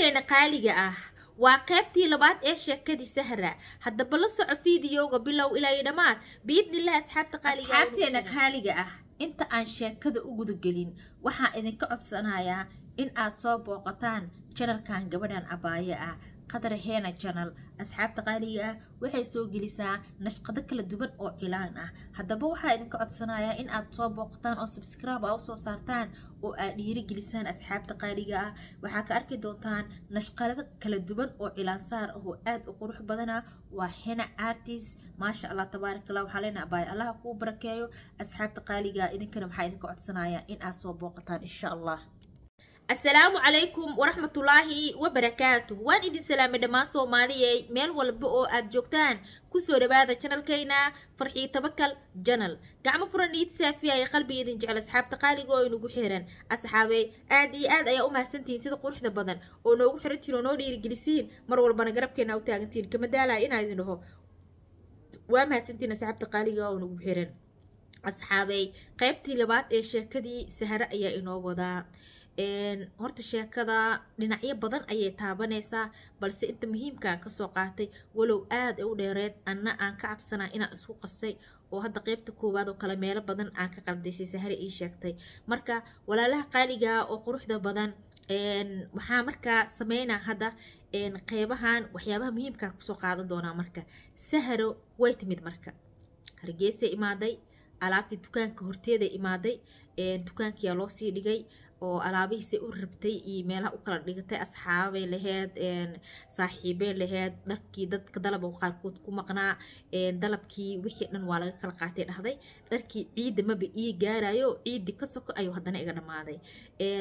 asxaabteena qaaliga ah. Waa qaybtii labaad ee sheekadii sahra. Haddaba la soco fiidiyowga bilow ilaa iyo dhammaad biidnilah asxaabta qaaliga asxaabteena qaaliga ah inta aan sheekada u gudagelin waxaan idinka codsanayaa in aad soo booqataan janalkan gabadhan abaaye ah qadar heena janal asxaabta qaaliga ah waxay soo gelisaa nashqado kala duwan oo cilaan ah. Haddaba waxaa idinka codsanayaa in aad soo booqataan oo subscribe a u soo saartaan oo aad dhiirigelisaan asxaabta qaaliga ah. Waxaa ka arki doontaan nashqado kala duwan oo cilaansaar ah oo aad u qurux badana waa hena artist maasha allah tabaarak allah waxaa leenaha abaay allaha kuu barakeeyo. Asxaabta qaaliga idinkana waxaa idinka codsanayaa in aad soo booqataan insha allah asalaamu calaykum waraxmatullaahi wabarakaatuh waan idin salaamay dhammaan soomaaliyey meel walba oo aad joogtaan ku soo dhawaada janalkayna farxii tabakal janal gacmo furan iid saafiya ee qalbiga idin jecel asxaabta qaaliga oo inugu xiran asxaabey aad iyo aad ayaa u mahadsantihiin sida quruxda badan oo noogu xirantiin oo noo dhiirigelisiin mar walbana garabkeena u taagantiin kama daalaya inaa idin dhaho. Waa mahadsantiin asxaabta qaaliga oo inugu xiran asxaabey qaybtii labaad ee sheekadii sahare ayaa inoo wadaa horta sheekada dhinacyo badan ayay taabanaysaa balse inta muhiimkaa ka soo qaatay walow aad u dheereed anna aan ka cabsanaa inaan isku qastay oo hadda qeybta koowaad oo kale meelo badan aan ka qaldaysay sahare ii sheegtay. Marka walaalaha qaaliga oo quruxda badan waxaa markaa sameynaa hadda qeybahan waxyaabaha muhiimkaa ku soo qaadan doonaa marka. Saharo way timid marka. Hargeysay imaaday alaabtii dukaanka horteeday imaaday dukaankiyaa loo sii dhigay oo alaabihiisay u rabtay iyo meelaha u kala dhigatay asxaabay laheyd saaxiibey laheyd dharkii dadka dalaba qaarkood ku maqnaa dalabkii wixii dhan waa laga kala qaatay dhahday. Dharkii ciidda maba ii gaarayo ciiddii ka soko ayuu haddana iga dhammaaday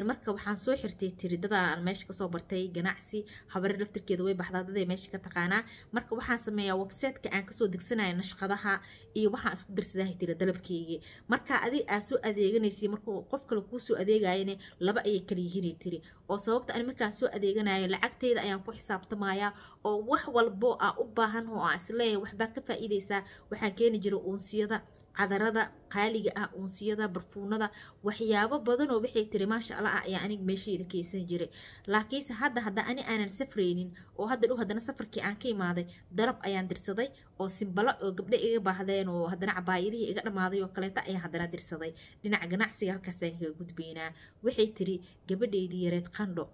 marka waxaan soo xirtay tiri dadaan meesha ka soo bartay ganacsi habare laftirkeeda way baxdaa daday meesha ka taqaanaa. Marka waxaan sameeyaa websiteka aan ka soo degsanaya nashqadaha iyo waxaan isku darsadahay tiri dalabkeygii. Marka adig aad soo adeeganaysay markuu qof kale kuu soo adeegayane laba ayay kala yihiinay tiri. Oo sababta aan markaan soo adeeganayo lacagteyda ayaan ku xisaabtamayaa oo wax walbo aan u baahan oo aan is leeyahay waxbaa ka faa'iidaysaa waxaan keeni jiray uunsiyada cadarada qaaliga ah uunsiyada barfuunada waxyaabo badan oo tiri maasha allah ah ayaa aniga meeshayda keysan jiray. Laakiinse hadda hadda ani aanan safraynin oo hadda dhow haddana safarkii aan ka imaaday darab ayaan dirsaday oo simbalo oo gabdho iga baahdeen oo haddana cabaayadihii iga dhammaaday oo kaleeta ayaan haddana dirsaday. Dhinaca ganacsiga halkaasaan kaga gudbaynaa waxay tiri gabadhaydii yareed qandho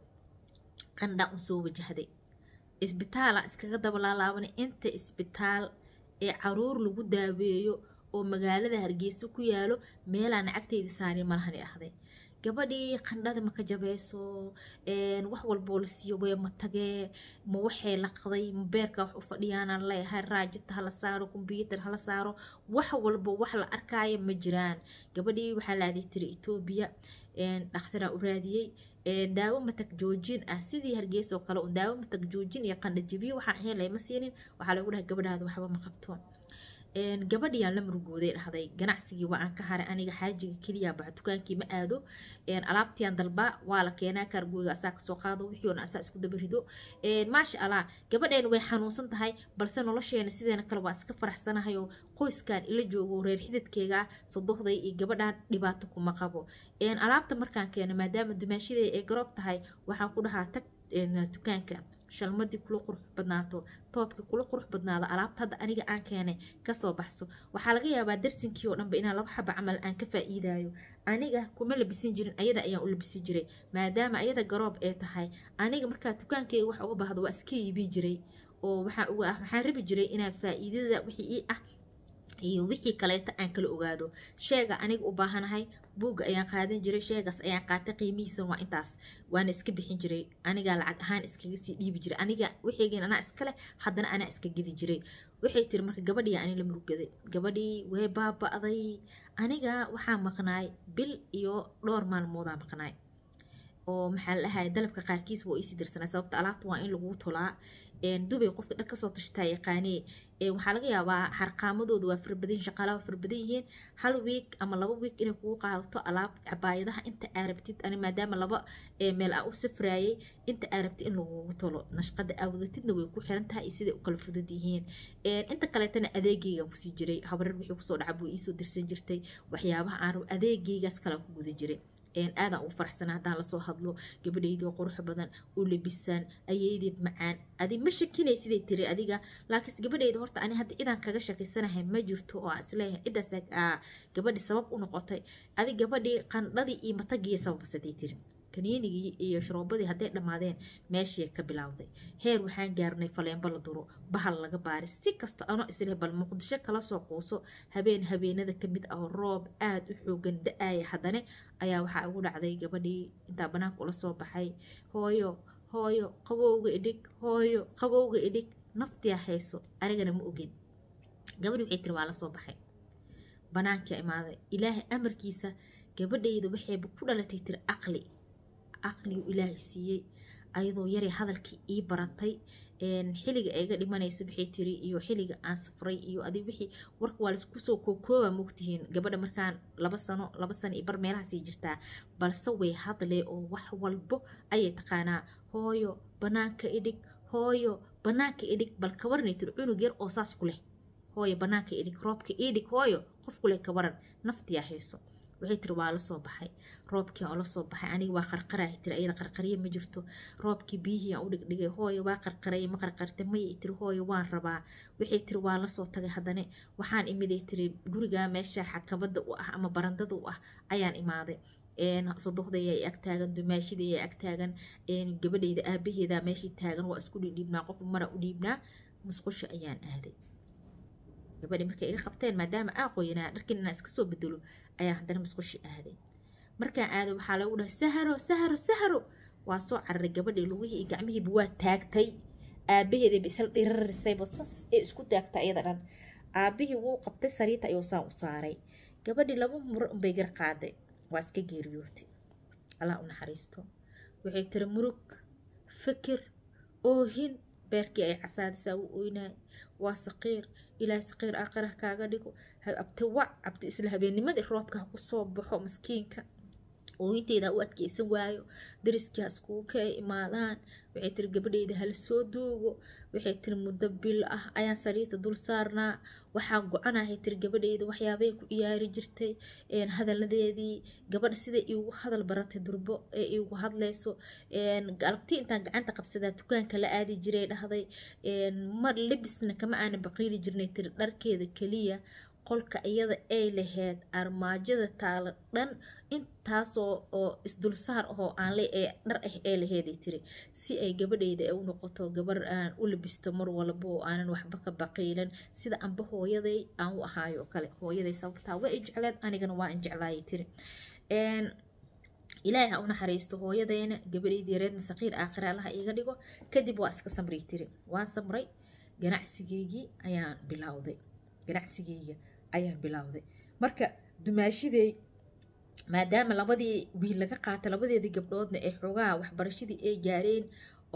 qandha un soo wajahday. Isbitaala iskaga dabalaalaabanay inta isbitaal ee carruur lagu daaweeyo oo magaalada hargeysa ku yaalo meelaan lacagteyda saarin malahani ahday. Gabadhii qandhada maka jabayso wax walboo la siiyo way ma tagee ma waxay laqday ma beerka wax u fadhiyaanaan leeyahay raajita hala saaro kombyuutar hala saaro wax walbo wax la arkaayo ma jiraan. Gabadhii waxaa la aaday tiri etoobiya dhakhtaraa u raadiyey daawo matag joojin ah sidii hargeysoo kale daawo matag joojin iyo qandha jibiyo waxaan ahayn layma siinin waxaa lagu dhahay gabadhaada waxba ma qabto gabadhiyaan la murugooday dhahday. Ganacsigii waa aan ka haray aniga xaajiga keliya dukaankii ma aado. Alaabtiyan dalbaa waa la keenaa kaargooyga asaa ka soo qaado wixii oona asaa isku dabarido maasha allah gabadheena way xanuunsan tahay balse nolosheena sideena kale waa iska faraxsanahay oo qoyskan ila joogo reer xidadkeega sodohday iyo gabadhan dhibaato kuma qabo. Alaabta markaan keeno maadaama dumaashaday ay garoob tahay waxaan ku dhahaa tag dukaanka shalmadii kula qurux badnaato toobkii kula qurux badnaado alaabta hadda aniga aan keenay ka soo baxso. Waxaa laga yaabaa darsinkii oo dhanba inaan laba xaba camal aan ka faa'iidayo aniga kuma labisin jirin ayada ayaan u labisi jiray maadaama ayada garoob ee tahay. Aniga markaa dukaankeyga wax uga baahdo waa iska iibi jiray oo waxaa uga ah waxaan rabi jiray inaan faa'iidada wixii ii ah iyo wixii kaleeta aan kala ogaado. Sheega aniga u baahanahay buugga ayaan qaadan jiray sheegaas ayaan qaatay qiimihiisa waa intaas. Waana iska bixin jiray. Anigaa lacag ahaan iskaga sii dhiibi jiray. Aniga wixeygeen anaa iskale haddana anaa iska gedi jiray. Waxay tiri marka gabadhii ani la murugaday gabadhii way baaba'day. Aniga waxaa maqnaay bil iyo dhowr maalmoodaa maqnaay. Oo maxaa la dhahay dalabka qaarkiis waa iisii dirsanay sababta alaabta waa in lagu tolaa. Dubay qofka dhar ka soo tashtaa yaqaanee waxaa laga yaabaa harqaamadooda waa farabadan shaqaalaha waa farabadan yihiin. Hal wiig ama laba wiig inay kugu qaadato alaab cabaayadaha inta aa rabtid ani maadaama laba meel aa u safraayay inta aa rabtid in lagugu tolo. Nashqada aa wadatidna way ku xiran tahay iyo siday u kala fudud yihiin. Inta kaleetana adeegaygaan ku sii jiray. Habarar wixii ku soo dhaca buu iisoo dirsan jirtay. Waxyaabaha aan rabo adeegaygaas kalaan ku guda jiray aadaan ugu faraxsana haddaan la soo hadlo. Gabadhaydii qurux badan u labisaan ayaydeed macaan. Adi ma shakinay siday tiri adiga laakiinse gabadhayda horta ani hadda cidaan kaga shakisanahay ma jirto oo aan is leeyahay ciddaas gabadhi sabab u noqotay. Adi gabadhii qandhadii iyo matagiiyo sababsaday tiri kaniinigii iyo sharoobadii hadday dhammaadeen meeshii ka bilowday. Heer waxaan gaarnay faleenbo la duro bahal laga baaray si kasto anoo isleh bal muqdisho kala soo quuso. Habeen habeenada ka mid ah roob aada u xoogan da'aaya haddane ayaa waxaa ugu dhacday gabadhii intaa banaanka ula soo baxay. Hooyo hooyo qabowga idhig hooyo qabowga idhig naftiyaa hayso anigana ma ogin. Gabadhi waxay tiri waa la soo baxay. Banaankaa imaaday ilaahay amarkiisa gabadhayda waxayba ku dhalatay tiri aqli aqligu ilaahay siiyey ayadoo yaray hadalkii ii baratay xilliga ayga dhimanaysa waxay tiri iyo xilliga aan safray iyo adig wixii warka waa la isku soo kookooba mogtihiin gabadha markaan laba sano laba sano iyo bar meelahaasii jirtaa balse way hadlee oo wax walbo ayay taqaanaa. Hooyo banaanka idhig hooyo banaanka idhig bal ka tiri cunug yar oo saas ku leh. Hooyo banaanka idhig roobka idhig hooyo qof ku leh naftiyaa hayso waxay tiri waa la soo baxay. Roobkii oo la soo baxay aniga waa qarqarahay tiri ayada qarqariye ma jirto. Roobkii biyihii aan u dhigdhigay hooyo waa qarqaraya ma qarqarta maya tiri hooyo waan rabaa. Waxay tiri waa la soo tagay haddane waxaan imiday tiri gurigaa meesha xakabada u ah ama barandada u ah ayaan imaaday. Sodohdaya ay ag taagan dumaashidaya ag taagan gabadhayda aabaheeda meeshii taagan waa isku dhidhiibnaa qof mara u dhiibnaa musqusha ayaan aaday gabadhi markay iga qabteen maadaama aa qoyanaa dharkin inaan iska soo bedelo ayaa haddana musqushi aaday. Markaan aaday waxaa lagu dhahay saharo saharo saharo! Waa soo cararay gabadhii lugihii iyo gacmihiiba waa taagtay. Aabaheedayba isla dhirarisayba sas ee isku taagta iyada dhan. Aabihii wuu qabtay sariita ayuu saan u saaray. Gabadhii laba muro unbay gar qaaday. Waa iska geeriyootay. Allah u naxariisto. Waxay tiri murug fikir oohin beerkii ay casaadisaa u oynaay waa saqiir ilaahay saqiir aakhirah kaaga dhigo. Abti wac abti isla habeennimadii roobka ha ku soo baxo maskiinka ooyinteyda u adkeysan waayo. Dariskii ha iskugu kay imaadaan waxay tiri gabadheyda hala soo duugo. Waxay tiri muddo bil ah ayaan sariirta dul saarnaa. Waxaan go-anahay tiri gabadheyda waxyaabay ku ciyaari jirtay. Hadalladeedii gabadha siday iigu hadal baratay durbo ee iigu hadlayso galabtii intaan gacanta qabsadaa dukaanka la aadi jiray dhahday. Mar lebisna kama aana baqiili jirnay tiri dharkeeda keliya qolka iyada ay lahayd armaajada taalo dhan intaasoo oo isdulsaar ahoo aan le ee dhar ah ee laheeday tiri. Si ay gabadheyda u noqoto gabar aan u labisto mar walba oo aanan waxba ka baqiilan sida amba hooyaday aan u ahaayo kale. Hooyaday sababtaa waa i jecleed anigana waa an jeclaayay tiri. Ilaahay ha u naxariisto hooyadeena gabadheydii reedna saqiir aakhira allaha dhigo kadib waa iska samray tiri. Waan samray ganacsigeygii ayaan bilowday. Ganacsigeyga ayaan bilowday marka dumaashidey maadaama labadii wiil laga qaatay labadeedii gabdhoodna ee xoogaha waxbarashadii ay gaareen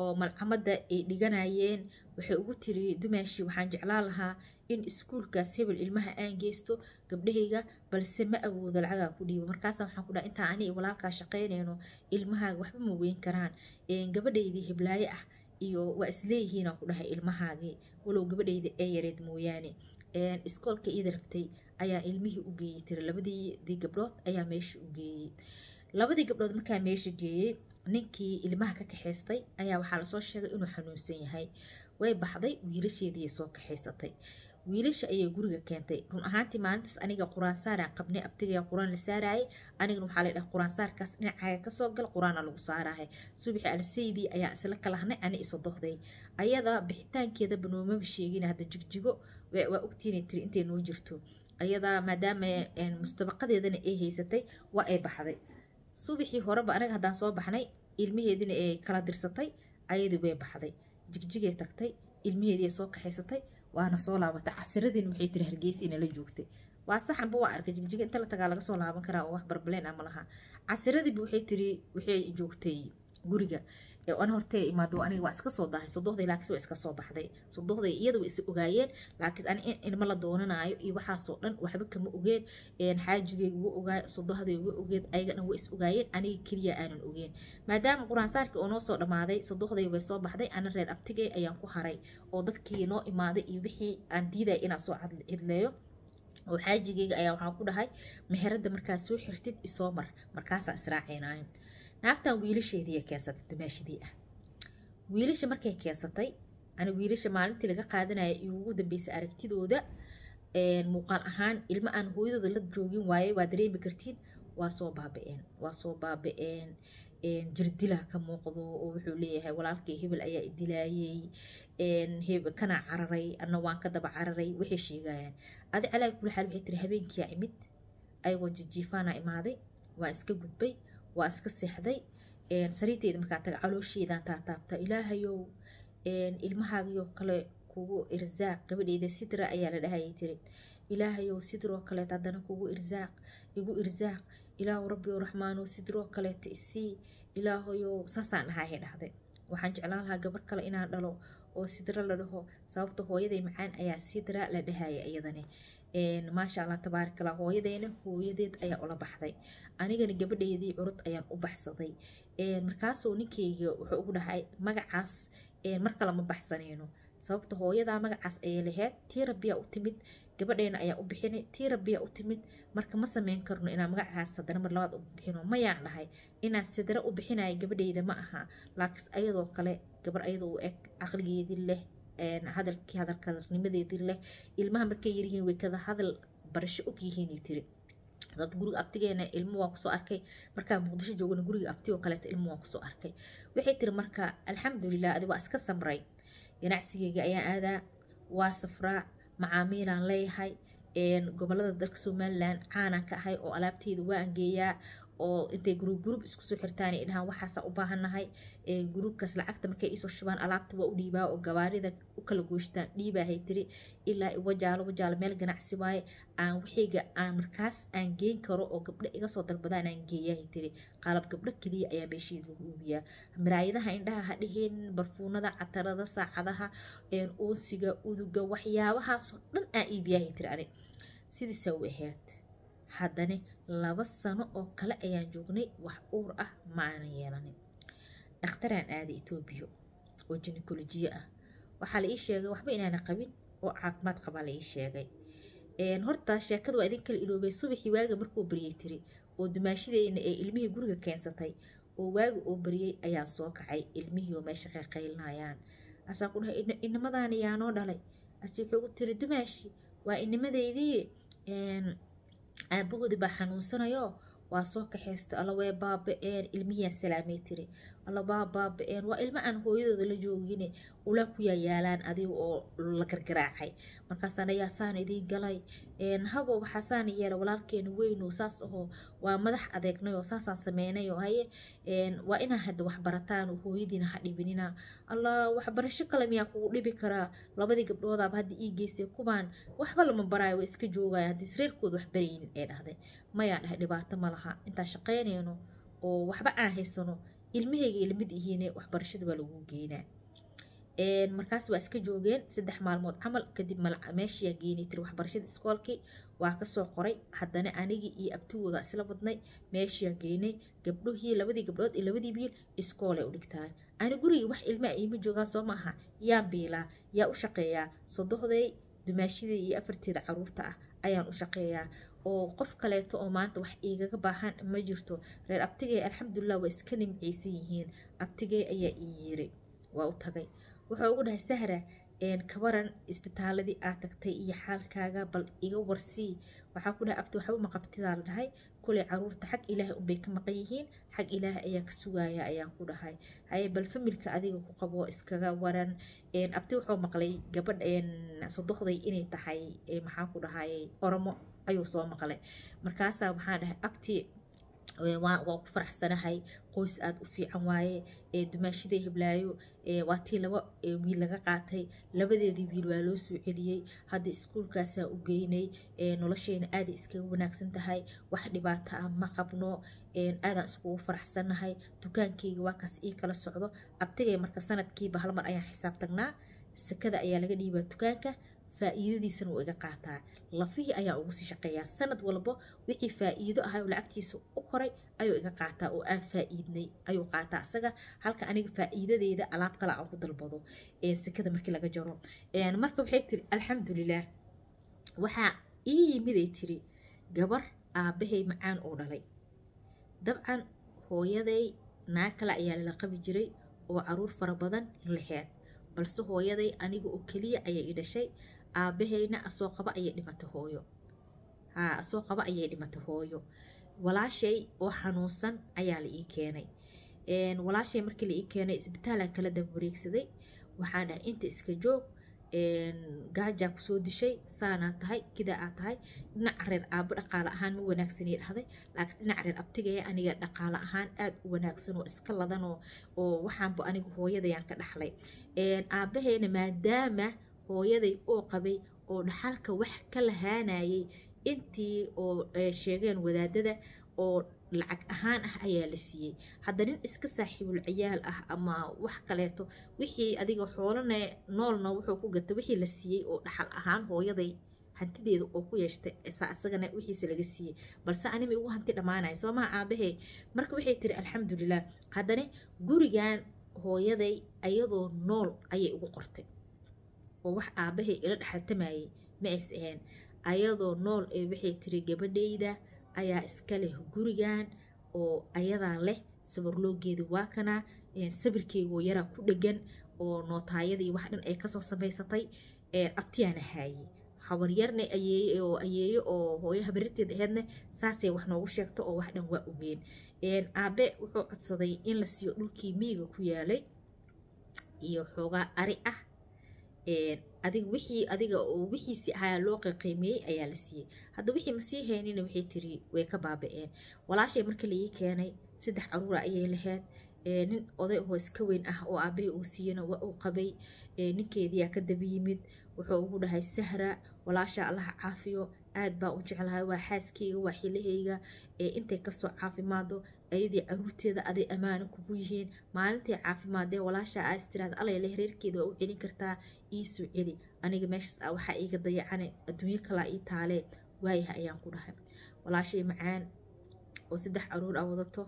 oo malcamada ay dhiganayeen waxay ugu tiri dumaashii waxaan jeclaan lahaa in iskuulkaas hebel ilmaha aan geysto gabdhahayga balse ma awoodo lacagaa ku dhiibo. Markaasa waxaan ku dhaha intaan ani walaalkaa shaqaynayno ilmahaaga waxba ma weyn karaan. Gabadhaydii heblaaye ah iyo waa isleeyihiinaan ku dhahay ilmahaagii. Walow gabadhayda ee yareed mooyaane iskoolka iida rabtay ayaa ilmihii u geeyey tiri labadiidii gabdhood ayaa meesha u geeyey labadii gabdhood markaa meesha geeyey ninkii ilmaha ka kaxaystay ayaa waxaa la soo sheegay inuu xanuunsan yahay. Way baxday wiilasheediiay soo kaxaysatay wiilasha ayay guriga keentay. Run ahaantii maalintaas aniga quraansaaraan qabnay abtigaya quraan la saarayay. Anigana waxaa la dhaha quraansaarkaas dhinacaaga ka soo gal quraana lagu saarahay subaxi alsaydii ayaa isla kalahnay ani iso ayada bixitaankeedaba noomaba sheegin hadda jigjigo waa ogtiinay tiri intay noo jirto. Ayadaa maadaama mustabaqadeedana ay haysatay waa ay baxday. Subaxii horeba anaga haddaan soo baxnay ilmaheedina ay kala dirsatay ayadii way baxday. Jigjigay tagtay ilmaheedii soo kaxaysatay waana soo laabatay. Casiradiina waxay tiri hargeysa inala joogtay. Waa saxanba waa arkay. Jigjiga inta la tagaa laga soo laaban karaa oo wax barbaleen ama laha. Casiradiiba waxay tiri waxay joogtay guriga an hortee imaado aniga waa iska soo dahay sodohday laakiin waa iska soo baxday sodohday iyada way is ogaayeen laakiin ani ilma la doonanayo iyo waxaasoo dhan waxba kama ogeen xaajigeyga wa ogaay sodohday wa ogeed ayaga dhan way is ogaayeen aniga keliya aanan ogeen maadaama quraansaarkii oo noo soo dhammaaday sodohday way soo baxday ana reer abtigay ayaan ku haray oo dadkii noo imaaday iyo wixii aan diidaya inaan soo cidleeyo oo xaajigeyga ayaa waxaan ku dhahay meherada markaa soo xirtid isoo mar markaasaan israacaynaayo naagtan wiilasheediiya keensatay dumaashadii ah wiilasha markay keensatay ani wiilasha maalintii laga qaadanaya iyo ugu dambeysay aragtidooda muuqaal ahaan ilmo aan hooyadooda la joogin waaye waa dareemi kartiin waa soo baaba-een waa soo baaba-een. Jirdila ka muuqdo oo wuxuu leeyahay walaalkii hebel ayaa idilaayey kana cararay ana waan ka daba cararay waxay sheegayaan. Adi calaa waxay tiri habeenkiyaa imid ayagoo jijiifaana imaaday waa iska gudbay waa iska seexday sariirteyda markaa taga caloosheedaan taataabta ilaahayow ilmahaagiyoo kale kugu irsaaq gabadheyda sidra ayaa la dhahayay tiri. Ilaahayow sidroo kaleeta haddana kugu irsaaq igu irsaaq ilaahu rabbi o raxmaano sidroo kaleeta isii. Ilaahayow saasaan dhahaayay dhahday. Waxaan jeclaan lahaa gabar kale inaan dhalo oo sidra la dhaho sababta hooyaday macaan ayaa sidra la dhahaya iyadani maasha allah tabaarakallah hooyadeyna hooyadeed ayaa ula baxday. Anigana gabadheydii curud ayaan u baxsaday. Markaasuu ninkeyga wuxuu ugu dhahay magacaas. Mar kale ma baxsanayno sababta hooyadaa magacaas ayay laheyd tii rabbiyaa u timid gabadheena ayaa u bixinay tii rabbiyaa u timid. Marka ma sameyn karno inaan magacaas haddana mar labaad u bixino. Mayaan dhahay inaan sidra u bixinayo gabadheyda ma aha. Laakiin ayadoo kale gabar ayadoo u eg caqligeedii leh hadalkii hadalkadalnimadeedii leh. Ilmaha markay yaryihiin way kada hadal barasho og yihiinay tiri. Dad guriga abtigeena ilmo waan ku soo arkay. Markaa muqdisho joogana guriga abti oo kaleeta ilmo waan ku soo arkay. Waxay tiri marka alxamdulilah adi waa iska samray. Ganacsigeyga ayaan aadaa. Waa safraa macaamiilaan leeyahay. Gobolada dalka somalilan caanaan ka ahay oo alaabteyda waa angeeyaa oo intay gruub gruub isku soo xirtaan dhahaan waxaasa u baahannahay gruubkaas lacagta markay iisoo shubaan alaabta waa u dhiibaa oo gabaarida u kala gooshtaan dhiibaahay tiri ilaa wajaalo wajaalo meel ganacsi waaye aan waxayga aan markaas aan geen karo oo gabdho iga soo dalbadaan aan geeyahay tiri. Qalab gabdho keliya ayaa meesheeda lagu uubiyaa miraayadaha indhaha ha dheheen barfuunada catarada saacadaha uunsiga uduga waxyaabahaasoo dhan aan iibiyahay tiri ani sidiisa u ahayd haddana laba sano oo kale ayaan joognay wax uur ah ma aanan yeelanin dhakhtaraan aaday etoobiya oo jinekolojiye ah. Waxaa la ii sheegay waxba inaana qabin oo caafimaad qabaa la ii sheegay. Horta sheekada waa idin kala iloobay subaxii waaga markuu baryay tiri oo dumaashadeyna ee ilmihii guriga keensatay oo waaga oo baryay ayaa soo kacay ilmihii oo meesha qayqaylinayaan asaa ku dhahay inimadaani yaa noo dhalay. Ase wuxuu tiri dumaashi waa inimadeydii aabahoodi baa xanuunsanayo. Waa soo kaxaysta alla way baaba-een. Ilmihiyaa salaamay tiri alla waa ilmo aan hooyadooda la joogine. Ula ku yaayaalaan adiga oo la gargaraacay. Markaasaan ayaasaan idiin galay. Habo waxaasaan yeela walaalkeena weyno saas ahoo waa madax adeegnay oo saasaan sameynay oo haye waa inaa hadda waxbarataan hooyadiina ha dhibinina. Allah waxbarasho kale miyaa kugu dhibi karaa? Labadii gabdhoodaaba hadda ii geystay kubaan waxba lama baraayo waa iska joogaya haddii sreerkooda wax baraynin ee dhahday mayaa dhahay dhibaato ma laha. Intaan shaqaynayno oo waxba aan haysano ilmahayga ilmid ihiine waxbarashada waa lagu geynaa markaas waa iska joogeen saddex maalmood camal kadib meeshiyaa geynay tiri waxbarashada iskoolkii waa ka soo qoray. Haddana anigii iyo abtigooda isla badnay meeshiyaa geynay gabdhohii labadii gabdhood iyo labadii biil iskoolay u dhigtaan. Ani gurigii wax ilmaa iima joogaan soo maaha yaan biilaa yaa u shaqeeyaa. Sodohday dumaashadii iyo afarteeda carruurta ah ayaan u shaqeeyaa oo qof kaleeto oo maanta wax igaga baahan ma jirto. Reer abtigey alxamdulilah waa iska nimcaysan yihiin. Abtigey ayaa ii yiiri waa u tagay. Wuxuu ugu dhahay sahra kabaran isbitaaladii aad tagtay iyo xaalkaaga bal iga warsii waxaa ku dhahay abti waxba maqabtidaa la dhahay. Kuley carruurta xag ilaahay unbay ka maqan yihiin. Xag ilaahay ayaan ka sugaaya ayaan ku dhahay. Haye bal familka adiga ku qabo iskaga waran. Abti wuxuu maqlay gabadh sodohday inay tahay maxaa ku dhahay oromo ayuu soo maqlay. Markaasaa maxaa dhahay abti waa ku faraxsanahay qoys aada u fiican waaye. Dumaashaday hiblaayo waa tii laba wiil laga qaatay. Labadeedii wiil waa loo soo celiyey. Hadda iskuulkaasaa u geynay nolosheena aaday iskaga wanaagsan tahay. Wax dhibaato ah ma qabno. Aadaan iskugu faraxsannahay dukaankeyga waa kaas ii kala socdo. Abtigay marka sanadkiiba hal mar ayaan xisaab tagnaa. Sakada ayaa laga dhiibaa dukaanka faa'iidadiisana wuu iga qaataa. Lafihii ayaa ugu sii shaqeeyaa sanad walbo wixii faa'iido ahay oo lacagtiisa u koray ayuu iga qaataa oo aan faa'iidnay ayuu qaataa. Isaga halka aniga faa'iidadeeda alaab kale aan ku dalbado sekada markii laga jaro. Marka waxay tiri alxamdulilah waxaa ii yimiday tiri gabar aabbahay macaan oo dhalay. Dabcan hooyaday naag kale ayaa lala qabi jiray oo carruur fara badan laheed balse hooyaday aniga oo keliya ayay i dhashay. Aabbahayna asoo qaba ayay dhimatay hooyo. Haa asoo qaba ayay dhimatay hooyo. Walaashay oo xanuunsan ayaa la ii keenay. Walaashay markii la ii keenay isbitaalaan kala daba wareegsaday waxaan dhahay inta iska joog gaajaa ku soo dishay saanaa tahay kidaa aa tahay dhinaca reer aabo dhaqaale ahaan ma wanaagsanay dhahday laakiin dhinaca reer abtigaya aniga dhaqaale ahaan aad u wanaagsan oo iska ladan oo waxaanba aniga hooyadayaan ka dhaxlay. Aabbaheena maadaama hooyaday oo qabay oo dhaxalka wax ka lahaanayay intii oo sheegeen wadaadada oo lacag ahaan ah ayaa la siiyey hadda nin iska saaxiibul ciyaal ah ama wax kaleeto wixii adiga xoolana noolna wuxuu ku gatay wixii la siiyey oo dhaxal ahaan hooyaday hantideeda oo ku yeeshtay isagana wixiisa laga siiyey balse anima igu hanti dhammaanaya soo maha aabahey marka waxay tiri alxamdulilah haddana gurigan hooyaday ayadoo nool ayay ugu qortay oo wax aabahay ila dhexaltamayay ma ays ahayn. Ayadoo nool ee waxay tiri gabadhayda ayaa iska leh gurigan oo ayadaa leh sawirloogeeda waa kanaa sawirkeygoo yaraa ku dhegan oo nootaayadii wax dhan ay ka soo samaysatay abtiyaana haayey habaryarna ayeeye oo hooyo habarirteed aheedna saasay wax noogu sheegto oo wax dhan waa ogeen aabe wuxuu codsaday in la siiyo dhulkii miiga ku yaalay iyo xoogaa ari ah adiga wixii adiga oo wixiisii ahaa loo qiimeeyey ayaa la siiyey. Hadda wixii masii haynina waxay tiri way ka baaba-een. Walaashay marka laii keenay saddex caruura ayay lahayd. Nin oday oo iska weyn ah oo aabahii uu siiyana waa uu qabay. Ninkeediyaa ka daba yimid wuxuu ugu dhahay sahra. Walaasha allaha caafiyo aad baa u jeclahay waa xaaskeyga waa xilahayga intay ka soo caafimaado ayadii caruurteeda aday ammaano kugu yihiin. Maalintay caafimaadee walaasha aa istiraada alay leh reerkeeda waa u celin kartaa iisoo celi. Aniga meeshaas ah waxaa iiga dayacane adduunyo kalaa ii taalee waayaha ayaan ku dhahay. Walaashay macaan oo saddex carruur a wadato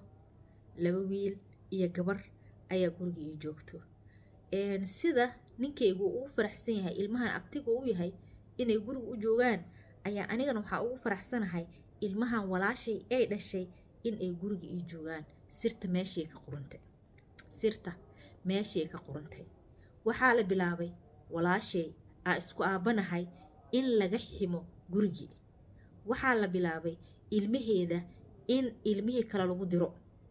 laba wiil iyo gabar ayaa guriga ii joogto. Sida ninkaygu ugu faraxsan yahay ilmahan abtiga u yahay inay guriga u joogaan ayaa anigana waxaa ugu faraxsanahay ilmahan walaashay ay dhashay inay guriga ii joogaan. Sirta meeshay ka qurantay. Sirta meeshay ka qurantay. Waxaa la bilaabay walaashay aa isku aabanahay in laga ximo gurigii waxaa la bilaabay ilmaheeda in ilmihii kale lagu diro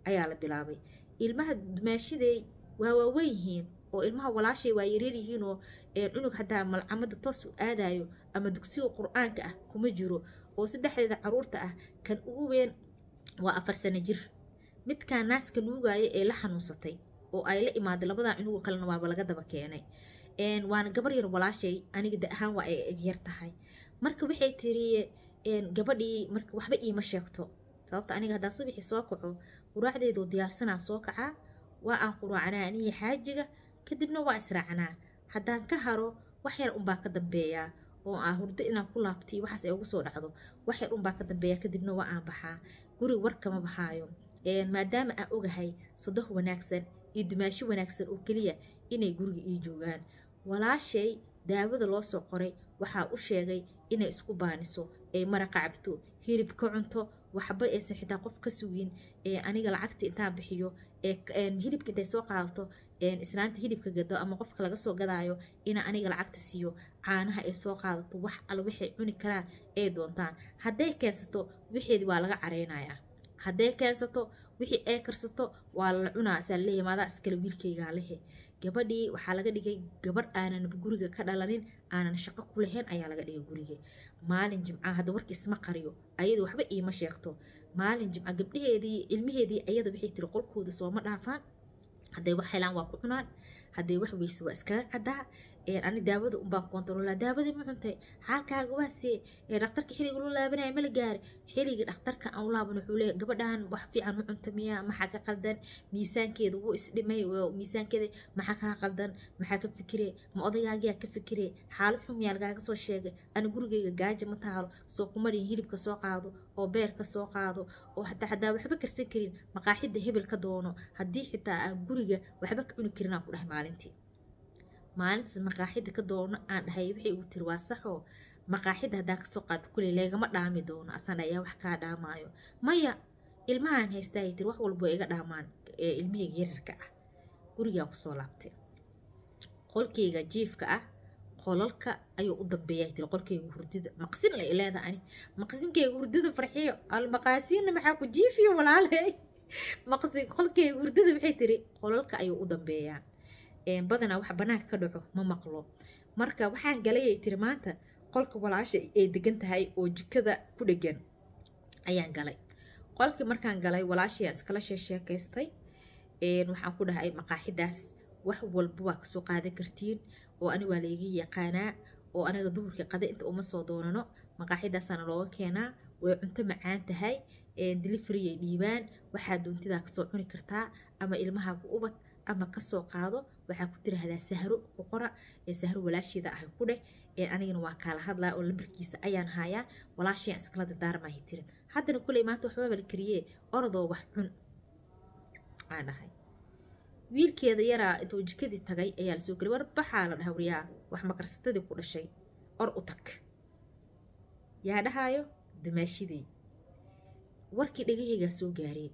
ayaa la bilaabay. Ilmaha dumaashaday waa waaweyn yihiin oo ilmaha walaashay waa yareer yihiinoo cunug haddaa malcamada toos aadayo ama dugsiga qur'aanka ah kuma jiro oo saddexdeeda carruurta ah kan ugu weyn waa afar sano jir. Midkaa naaska nuugaya ee la xanuunsatay oo ay la imaaday labadan cunuga kalena waaba laga daba keenay. Waana gabar yar walaashay aniga da ahaan waa ay yar tahay. Marka waxay tiri gabadhii marka waxba iima sheegto sababta aniga haddaa subaxii soo kaco quraacdeedoo diyaarsanaa soo kacaa waa aan quraacnaa anihi xaajiga kadibna waa israacnaa haddaan ka haro wax yar unbaa ka dambeeyaa oo ah hurdo inaan ku laabtiy waxaas ay ugu soo dhacdo. Wax yar unbaa ka dambeeyaa kadibna waa aan baxaa. Guriga war kama baxaayo. Maadaama aan ogahay sodoh wanaagsan iyo dumaasho wanaagsan oo keliya inay guriga ii joogaan. Walaashay daawada loo soo qoray waxaa u sheegay inay isku baaniso ay maraqa cabto hilib ka cunto waxba aysan xitaa qof ka sugin. Aniga lacagta intaan bixiyo hilibka intay soo qaadato islaanta hilibka gado ama qofka laga soo gadaayo ina aniga lacagta siiyo caanaha ay soo qaadato wax alla waxay cuni karaan ay doontaan. Hadday keensato wixeedi waa laga careynayaa. Hadday keensato wixii ay karsato waa la cunaa. Saa leeyahy maadaa iskale wiilkaygaa lehe. Gabadhii waxaa laga dhigay gabadh aanan guriga ka dhalanin aanan shaqo ku lahayn ayaa laga dhigay guriga maalin jimca hadda warka isma qariyo ayada waxba iima sheegto. Maalin jimca gabdhaheedii ilmaheedii ayada waxay tiri qolkooda sooma dhaafaan hadday wax helaan waa ku cunaan hadday wax weyse waa iskaga qadaa ani daawada unbaan kontaroolaa daawadii ma cuntay. Xaalkaaga waa see dhakhtarka xilliga loo laabanaya ma la gaari xilliga dhakhtarka aan u wuxuu leeyahay gabadhan wax fiican ma cunta miya maxaa ka qaldan? Miisaankeeda wuu isdhimay miisaankeeda maxaa kaa qaldan? Maxaa ka fikire? Ma odagaagiyaa ka fikire? Xaalad miyaa lagaaga soo sheegay. Ani gurigayga gaaja ma taalo. Soo kumarin hilibka soo qaado oo beerka soo qaado oo hataa haddaa waxba karsan karin maqaaxida hebel ka doono. Haddii xitaa aa guriga waxba ka cuni karin aan ku dhahay maalintii maalintaas maqaaxida ka doono aan dhahay waxay ugu tiri waa saxoo maqaaxida haddaa ka soo qaato kuley leegama dhaami doono asan ayaa wax kaa dhaamaayo. Maya ilmahaan haystaa tiri wax walbo iga dhaamaan ilmihayga yararka ah. Gurigaan ku soo laabtay. Qolkeyga jiifka ah qolalka ayuu u dambeeyaa tiri qolkeyga hurdida maqsin ay leedahay ani. Maqsinkeyga hurdida farxiyo almaqaasiinna maxaa ku jiifiyo walaale maqsin qolkeyga hurdida waxay tiri qolalka ayuu u dambeeyaa badanaa wax banaanka ka dhaco ma maqlo. Marka waxaan galayay tiri maanta qolka walaasha ay degan tahay oo jikada ku dhegan ayaan galay. Qolkii markaan galay walaashayaan iskala sheesheekaystay waxaan ku dhahay maqaaxidaas wax walba waa ka soo qaadan kartiin oo ani waa layga yaqaanaa oo anaga duhurkii qada inta uma soo doonano. Maqaaxidaasaana looga keenaa way cunto macaan tahay. Deliveryay dhiibaan waxaa doontidaa ka soo cuni kartaa ama ilmahaagu ubad ama ka soo qaado waxaa ku tiraahdaa sahro ku qora sahro walaasheeda ahay ku dheh anigana waa kaala hadlaa oo lambarkiisa ayaan hayaa walaashayaan iskala dardaarmahay tiri haddana kuley maanta waxbaaba la kariyee orodoo wax cun aan dhahay wiilkeeda yaraa intuu jikadii tagay ayaa la soo gelay war baxaa la dhaha waryaa wax makarsatadii ku dhashay or u tag. Yaa dhahaayo? Dumaashidii warkii dhegahaygaa soo gaareen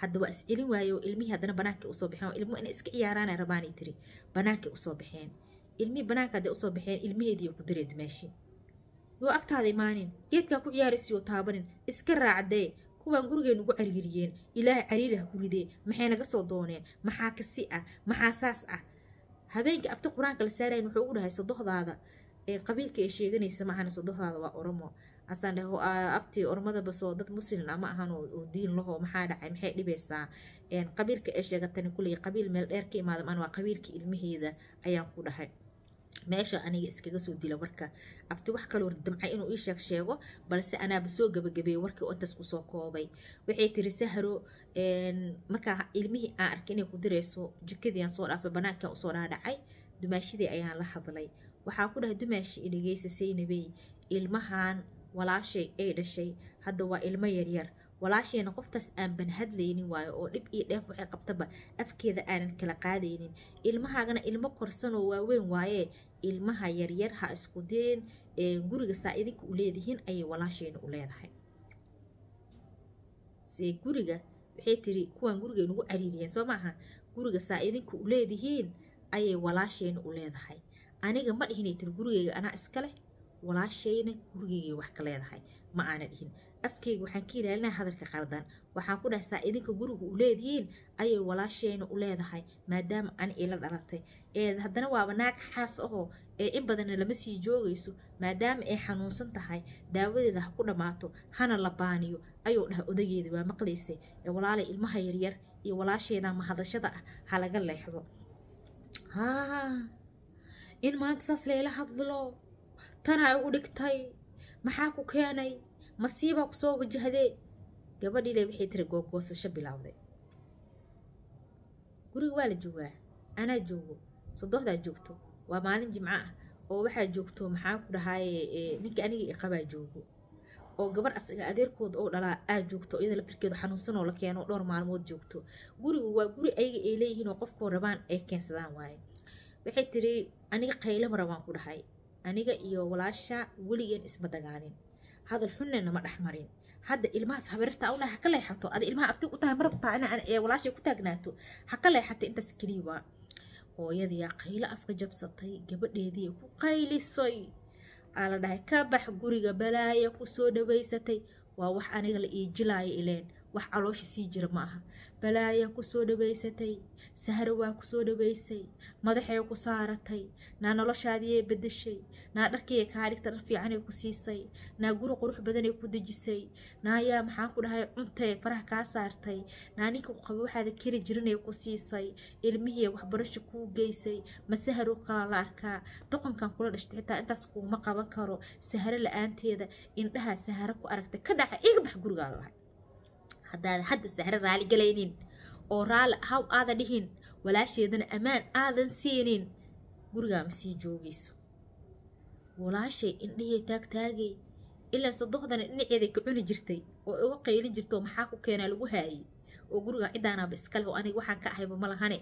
hadda waa is celin waaye oo ilmihii haddana banaankii u soo baxeen oo ilmuhu inay iska ciyaaraana rabaanay tiri banaankii u soo baxeen ilmihii banaanka hadday u soo baxeen ilmaheedii ku diray dumaashi yoo agtaada imaanin geedkaa ku ciyaaraysiyo taabanin iska raacdee kuwaan gurigeen ugu cariiriyeen ilaahay cariiri ha ku ridee maxay naga soo dooneen maxaa kasi ah maxaa saas ah? Habeenkii abti qur'aanka la saarayn wuxuu ugu dhahay sodohdaada ee qabiilka ay sheeganaysa maahana sodohdaada waa oromo asaan dhahay abti oromadaba soo dad muslim ama ahan oo diin laho maxaa dhacay maxay dhibaysaa qabiilka ay sheegatani kuley qabiil meel dheer ka imaada maan waa qabiilka ilmaheeda ayaan ku dhahay. Meesha aniga iskaga soo dila warka abti wax kaloo damcay inuu ii sheeg sheego balse anaaba soo gabagabeeyey warkii oo intaas ku soo koobay. Waxay tiri sahro markaa ilmihii aan arkay inay ku dirayso jikadii aan soo dhaafay banaankaan u soo dhaadhacay dumaashidii ayaan la hadlay. Waxaan ku dhahay dumaashi idhageysa saynabey ilmahan walaashay ay dhashay. Hadda waa ilmo yaryar. Walaashayna qoftaas aan ban hadlaynin waayo oo dhib iyo dheef waxay qabtaba. Afkeeda aanan kala qaadaynin. Ilmahaagana ilmo korsanoo waaweyn waaye. Ilmaha yaryar ha isku dirin. Guriga saa idinka u leedihiin ayay walaashayna u leedahay. See guriga waxay tiri kuwaan guriga inugu cariiriyeen soo maaha? Guriga saa idinka u leedihiin ayay walaashayna u leedahay. Aniga ma dhihinay tiri gurigayga anaa iska leh walaashayna gurigaygay wax ka leedahay ma aana dhihin. Afkeyga waxaan ka ilaalinaa hadalka qaldan waxaan ku dhahay saa idinka guriga u leedihiin ayay walaashayna u leedahay maadaama ani ila dhalatay. Ee haddana waaba naag xaas ahoo ee in badanna lama sii joogayso maadaama ay xanuunsan tahay daawadeeda ha ku dhammaato hana la baaniyo ayuu dhahay odageeda waa maqlaysay. Ee walaalay ilmaha yaryar iyo walaashayda mahadashada ah ha laga leexdo. In maanta saas layla hadlo tanaa ugu dhigtay maxaa ku keenay? Masiibaa ku soo wajahdee gabadhiile waxay tiri googoosasho bilowday. Guriga waa la joogaa anaa joogo sodohdaa joogto waa maalin jimco ah oo waxaa joogto maxaa ku dhahaaye ninka aniga iqabaa joogo. Oo gabar asaga adeerkooda oo dhalaa aa joogto iyada laftirkeedu xanuunsanoo la keeno dhowr maalmood joogto. Gurigu waa guri ayaga ay leeyihiin oo qofkoo rabaan ay keensadaan waaye. Waxay tiri aniga qaylama rabaan ku dhahay aniga iyo walaasha weligeen isma dagaalin hadal xunna nama dhex marin. Hadda ilmahaas habeerta una ha ka leexato. Ada ilmaha abti u tahay ma rabtaa in ku taagnaato ha ka leexata intaas keliya waa hooyadiyaa qaylo afka jabsatay gabadheedii ku qaylisay. Aa la dhahay ka bax guriga balaaya ku soo dhawaysatay. Waa wax aniga la iijilaayo ileen wax caloosha sii jira ma aha balaayaa ku soo dhawaysatay sahro waa ku soo dhawaysay madaxay ku saaratay naa noloshaadiyay bedeshay naa dharkiiya kaa dhigta dhar fiicanay ku siisay naa guri qurux badanay ku dejisay naa yaa maxaan ku dhahay cuntay faraha kaa saartay naa ninka ku qaba waxaada keli jirinay ku siisay ilmihii waxbarasho kuu geysay ma sahro kala la arkaa. Doqonkan kula dhashtay xitaa intaas kuuma qaban karo. Sahro la'aanteeda indhahaa sahro ku aragtay ka dhaca iga bax gurigaa lahay haddaada hadda sahro raali galaynin oo raalli haw aada dhihin walaasheedana ammaan aadan siinin. Gurigaa ma sii joogayso. Walaashay indhihii taagtaagay ilaa sodohdana dhinaceeday ka cuni jirtay oo uga qaylin jirtoo maxaa ku keenaa lagu haayay? Oo gurigaa ciddaanaaba iska leh oo aniga waxaan ka ahayba ma lahane.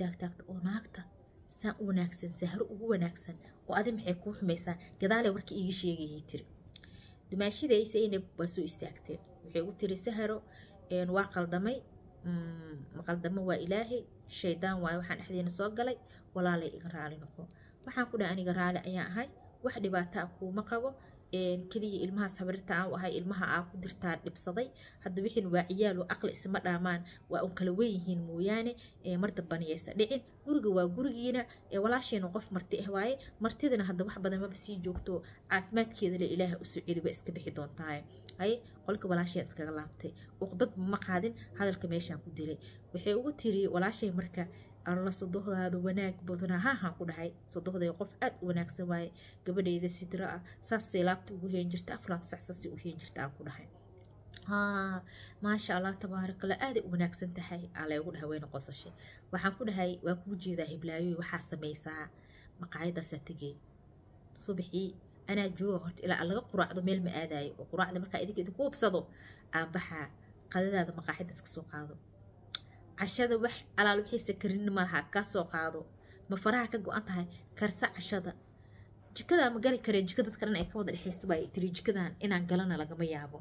Taagtaagta oo naagta saan u wanaagsan sahro ugu wanaagsan oo adi maxay kuu xumaysaa gadaale warka iiga sheegayay tiri. Dumaashiday saynab waa soo istaagtee waxay u tiri saharo waa qaldamay maqaldamo waa ilaahay shaydaan waayo waxaan dhexdeena soo galay walaalay iga raali noqo waxaan ku dhahay aniga raali ayaan ahay wax dhibaato ah kuuma qabo keliya ilmahaas habrirta aan u ahay ilmaha aa ku dirtaa dhibsaday. Hadda wixiin waa ciyaalo aqli isma dhaamaan. Waa un kala weynyihiin mooyaane. Mar dambaniyaysa dhicin. Guriga waa gurigiina. Walaasheena qof marti ah waaye. Martidana hadda wax badan maba sii joogto. Caafimaadkeeda le ilaaha u soo celi waa iska bixi doontaa haye qolka walaasheen iskaga laabtay. Uqdad ma qaadin. Hadalka meeshaan ku dilay. Waxay ugu tiri walaashay marka alla sodohdaada wanaag badana haahaan ku dhahay sodohday qof aad u wanaagsan waaye. Gabadhayda sidra ah saasay laabta ugu heen jirta aflaad sacsasi u heen jirta aan ku dhahay maasha allah tabaarakalla aaday u wanaagsan tahay. Ala ugu dhahay wayna qosashay waxaan ku dhahay waa kuu jeedaa hiblaayoy waxaa samaysaa maqaayadaasaa tegey. Subaxii anaa jooga horta ilaa laga quraacdo meel ma aadaayo. Oo quraacda markaa idinka idinku hubsado aan baxaa qadadaada maqaaxidaas ka qaado cashada wax alaal wixiisa karin malaha ka soo qaado. Ma faraha ka go-an tahay? Karsa cashada. Jikadaa ma gali karee jika dadka dhan ay ka wada dhexaysa waay tiri jikadan inaan galana lagama yaabo.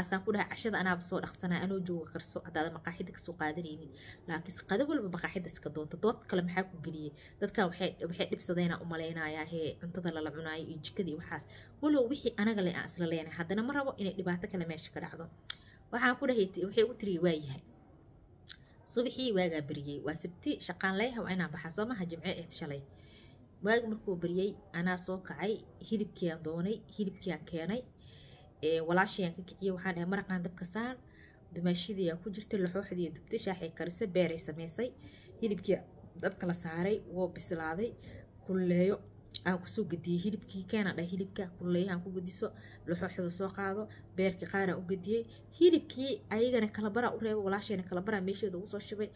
Asaan ku dhahay cashada anaaba soo dhaqsanaa anoo jooga karso haddaada maqaaxida ka soo qaadanaynin. Laakiinse qado walba maqaaxida iska doonta dood kale maxaa ku geliyey dadkan waxay dhibsadeenaa u malaynayaa hee cuntada lala cunaayo iyo jikadii waxaas. Walow wixii anaga le aan isla leenahay. Haddana ma rabo inay dhibaato kale meesha ka dhacdo. Waxaan ku dhahay waxay u tiri waayahay subaxii waagaa beriyey waa sabti shaqaan leeyaha waa inaan baxaa soo maha jimce eed shalay. Waagi markuu beriyey anaa soo kacay hilibkiiaan doonay hilibkiiaan keenay walaashayaan ka kiciyey waxaan dhahay maraqaan dabka saar dumaashidiiyaa ku jirtay laxooxdii dubtay shaaxay karisay beeray samaysay hilibkii dabka la saaray woo bislaaday kulleeyo aan ku soo gediyey hilibkii keenaan dhahay hilibka kulleeyahaan ku gediso laxooxda soo qaado beerkii qaaraan u gediyey hilibkii ayagana kalabaraa u reebo walaashayna kalabaraa meesheeda ugu soo shubay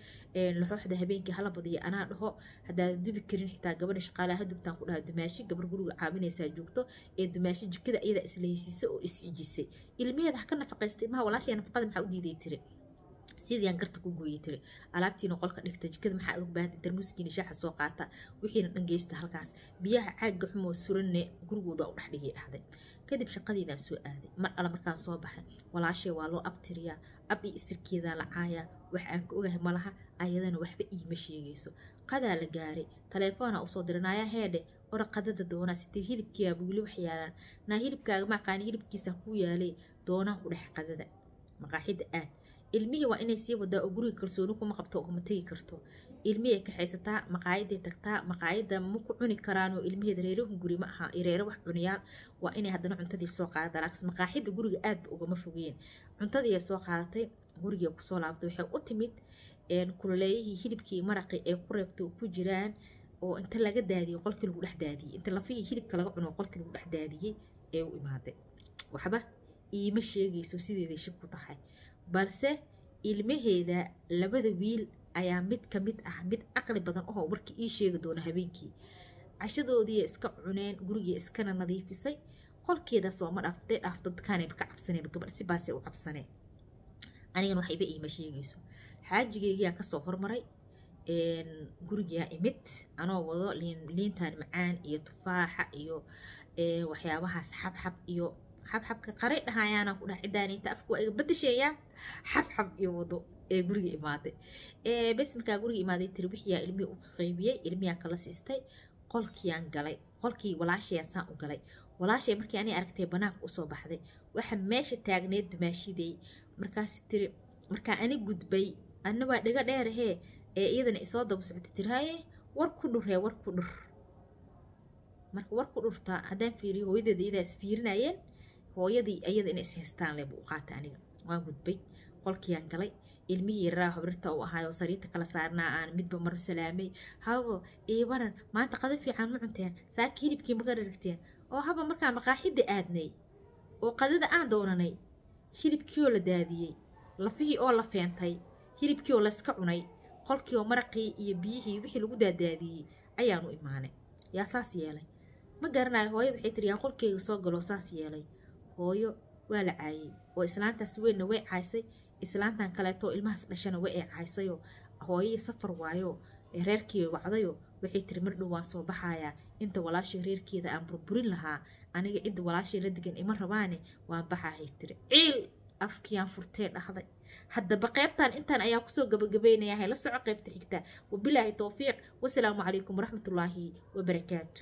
laxooxda habeenkii hala badiya anaa dhaho haddaad dubi karin xitaa gabadha shaqaalaha dubtaan ku dhaha dumaashi gabar guriga caawinaysaa joogto ee dumaashi jikada iyada islahaysiisay oo is-cijisay ilmaheeda ha ka nafaqaystay ilmaha walaashaya nafaqada maxaa u diiday tiri sidii garta ku gooyey tiri alaabtiina qolka dhigta jikada maxaa uga baahantay darmuuskiina shaaxa soo qaata? Wixiina dhan geysta halkaas. Biyaha caagga xumoo suranne gurigooda u dhex dhahday kadib shaqadiidaan soo aaday. Mar alla markaan soo baxay walaashay waa loo abtiriyaa. Ab iyo isirkeedaa la caayaa. Wax aan ka ogahay malaha ayadana waxba iima sheegayso. Qadaa la gaaray. Taleefoona u soo diray naayaa heedhe? Ora qadada doonaa sitii hilibkiiaba weli wax yaalaan naa hilibkaaga maaqaani hilibkiisa kuu yaalay doonaan ku dhex qadada. Maqaaxidda aad ilmihii waa inay sii wadaa oo guriga kalsooni kuma qabto kuma tegi karto. Ilmihii kaxaysataa maqaayaday tagtaa maqaayadda ma ku cuni karaanoo ilmaheeda reerahu guri ma aha reere wax cuniyaan waa inay haddana cuntadii soo qaadataa laakiin maqaaxidda guriga aadba ugama fogeen. Cuntadii soo qaadatay gurigii ku soo laabtay waxay u timid kululeeyihii hilibkii maraqii ee ku reebtay ku jiraan oo inta laga daadiyey qolkii lagu dhex daadiyey. Inta lafihii hilibka laga cuno qolkii lagu dhex daadiyey ee u imaaday waxba iima sheegayso sideeday shib ku tahay balse ilmaheeda labada wiil ayaa mid ka mid ah mid caqli badan oo warkii ii sheegi doona habeenkii. Cashadoodii iska cuneen gurigii iskana nadiifisay qolkeeda sooma dhaaftay dhaafto dadkaanayba ka cabsaneen gabadh sibaasay u cabsaneen. Anigana waxayba iima sheegayso. Xaajigeygiyaa ka soo hormaray gurigaa imid anoo wado liintan macaan iyo tufaaxa iyo waxyaabahaas xabxab iyo xabxabka qaray dhahayaana ku dhaha cidaaniinta afku waa iga badasheeyaa xabxab iyo wado ee guriga imaaday bes markaa guriga imaaday tiri wixiyaa ilmihii u qaybiyey ilmiyaa kala siistay qolkiyaan galay qolkii walaashayaan saan u galay. Walaashay markii ani aragtay banaanka u soo baxday waxa meesha taagneed dumaashiday. Markaas tiri markaa ani gudbay anna waa dhiga dheerahee ee iyadana isoo daba socotay. Tiri haye war ku dhuree war ku dhur. Marka war ku dhurtaa haddaan fiiriyo hooyadeeda iyadaa fiirinayeen hooyadii ayada inay is haystaan lebu u qaatay aniga. Waan gudbay qolkiyaan galay ilmihii yaraa habrirta u ahaayoo sariirta kala saarnaa aan midba mar salaamay. Habo iibaran maanta qada fiican ma cunteen saaki hilibkii maga dharagteen oo haba markaa maqaaxidda aadnay oo qadada aan doonanay hilibkiioo la daadiyey lafihii oo la feentay hilibkii oo layska cunay qolkii oo maraqii iyo biyihii wixii lagu daadaadiyey ayaanu imaanay. Yaa saas yeelay. Ma garanayo hooyo waxay tiri yaa qolkeyga soo galoo saas yeelay hooyo waa la caayey oo islaantaas weynna way caysay. Islaantan kaleetoo ilmahaas dhashana way ay caysayoo. Hooyadii safar waayo reerkii wacdayo waxay tiri mardhow waan soo baxayaa. Inta walaashay reerkeeda aan burburin lahaa aniga cidda walaashay la degan ima rabaane waan baxahay tiri ciil afkiyaan furtee dhahday. Haddaba qaybtan intaan ayaa ku soo gabagabaynayaa hayla soco qaybta xigta. Wabilaahi towfiiq wasalaamu calaykum waraxmatullaahi wabarakaatu